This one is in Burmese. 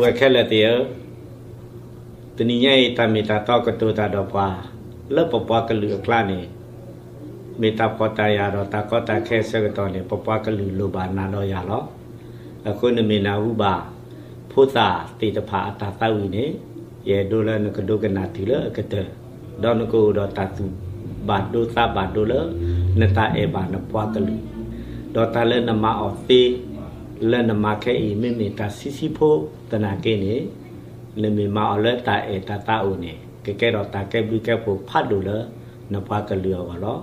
ဝခဲလက်တည်းတနိညေတမေတာတော့ကတူတာတော့ပွားလောပပွားကလူကလာနေမေတာပတရာတော့တာကတာခဲဆကတော့နေပပွားကလူလိုပါနာတော့ရတော့အခုနမေနာဥပါဖုသာတေတဖာအတာတဝိနေယေဒိုလနကဒုကနာတိလကတဲ့ဒေါနကိုတော့တတူဘာဒိုသာဘာဒိုလနတာအေဘာနပွားကလူဒေါ်တာလနမအော်သေး လနမခဲဤမိမိတာစီစီဖို့တနာကင်းနေလမေမအော်လက်တာအေတာတာဦးနေကဲကဲတော့တာကဲပြီးကဲဖို့ဖတ်လို့လနပွားကလူရောပါတော့